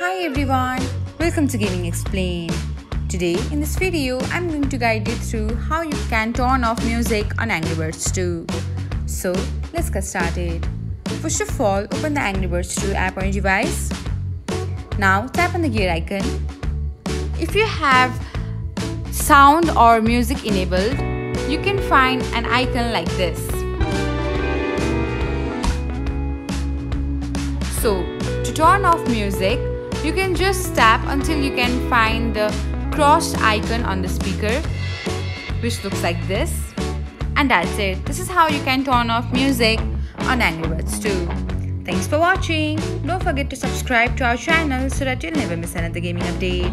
Hi everyone, welcome to Gaming Explained. Today in this video, I'm going to guide you through how you can turn off music on Angry Birds 2. So let's get started. First of all, open the Angry Birds 2 app on your device. Now tap on the gear icon. If you have sound or music enabled, you can find an icon like this. So to turn off music, you can just tap until you can find the crossed icon on the speaker which looks like this. And that's it. This is how you can turn off music on Angry Birds 2 thanks for watching. Don't forget to subscribe to our channel so that you'll never miss another gaming update